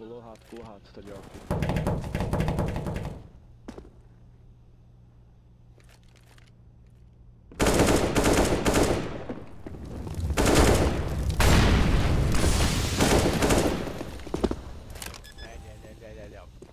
Pulou rato, pulou rato, Yeah yeah yeah yeah yeah